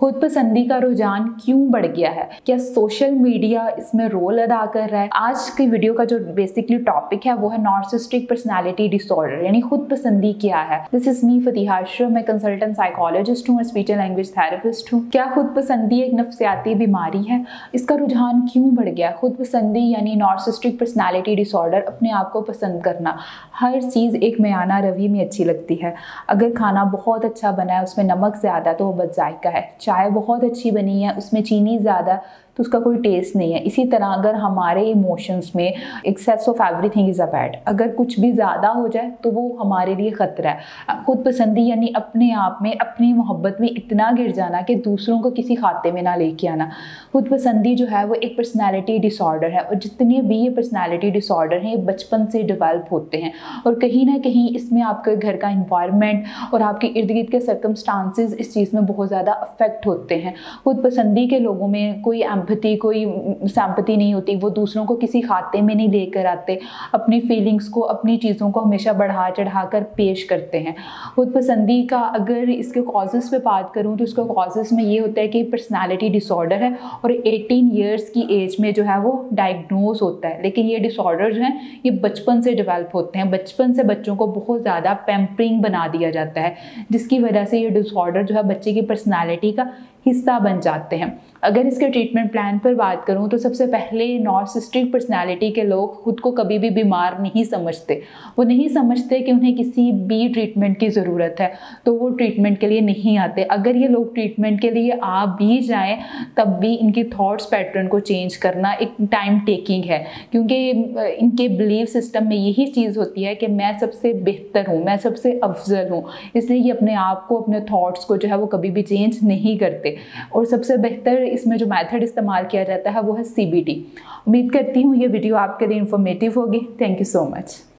खुद पसंदी का रुझान क्यों बढ़ गया है? क्या सोशल मीडिया इसमें रोल अदा कर रहा है? आज की वीडियो का जो बेसिकली टॉपिक है, वो है नॉर्सिस्टिक पर्सनैलिटी डिसऑर्डर यानी खुद पसंदी क्या है? दिस इज़ मी फतिहा मैं कंसल्टेंट साइकोलॉजिस्ट हूँ और स्पीच एंड लैंग्वेज थेरेपिस्ट हूँ। क्या खुद पसंदी एक नफसियाती बीमारी है? इसका रुझान क्यों बढ़ गया खुद पसंदी यानी नॉर्सिस्टिक पर्सनैलिटी डिसऑर्डर अपने आप को पसंद करना, हर चीज़ एक मयाना रवि में अच्छी लगती है। अगर खाना बहुत अच्छा बना है, उसमें नमक ज़्यादा तो वो बदजायका है। चाय बहुत अच्छी बनी है उसमें चीनी ज़्यादा तो उसका कोई टेस्ट नहीं है। इसी तरह अगर हमारे इमोशंस में excess of everything is a bad अगर कुछ भी ज़्यादा हो जाए तो वो हमारे लिए ख़तरा है। खुद पसंदी यानी अपने आप में, अपनी मोहब्बत में इतना गिर जाना कि दूसरों को किसी खाते में ना लेके आना। खुद पसंदी जो है वो एक पर्सनैलिटी डिसऑर्डर है और जितने भी ये पर्सनैलिटी डिसऑर्डर हैं, ये बचपन से डिवेल्प होते हैं। और कहीं ना कहीं इसमें आपके घर का इन्वायरमेंट और आपके इर्द गिर्द के सर्कमस्टांसिस इस चीज़ में बहुत ज़्यादा अफेक्ट होते हैं। खुद पसंदी के लोगों में कोई एम्पति कोई सैम्पति नहीं होती, वो दूसरों को किसी खाते में नहीं लेकर आते। अपनी फीलिंग्स को, अपनी चीज़ों को हमेशा बढ़ा चढ़ा कर पेश करते हैं। खुद पसंदी का अगर इसके कॉजेज़ पे बात करूँ तो इसका कॉजेज़ में ये होता है कि पर्सनैलिटी डिसऑर्डर है और 18 ईयर्स की एज में जो है वो डायग्नोज होता है। लेकिन ये डिसऑर्डर जो है, ये बचपन से डेवलप होते हैं। बचपन से बच्चों को बहुत ज़्यादा पैम्परिंग बना दिया जाता है, जिसकी वजह से ये डिसऑर्डर जो है बच्चे की पर्सनैलिटी का हिस्सा बन जाते हैं। अगर इसके ट्रीटमेंट प्लान पर बात करूँ तो सबसे पहले नॉर्सिस्टिक पर्सनालिटी के लोग खुद को कभी भी बीमार नहीं समझते। वो नहीं समझते कि उन्हें किसी भी ट्रीटमेंट की ज़रूरत है तो वो ट्रीटमेंट के लिए नहीं आते। अगर ये लोग ट्रीटमेंट के लिए आ भी जाएँ, तब भी इनकी थॉट्स पैटर्न को चेंज करना एक टाइम टेकिंग है। क्योंकि इनके बिलीव सिस्टम में यही चीज़ होती है कि मैं सबसे बेहतर हूँ, मैं सबसे अफजल हूँ। इसलिए ये अपने आप को, अपने थाट्स को जो है वो कभी भी चेंज नहीं करते। और सबसे बेहतर इसमें जो मेथड इस्तेमाल किया जाता है वो है सीबीटी उम्मीद करती हूँ ये वीडियो आपके लिए इन्फॉर्मेटिव होगी। Thank you so much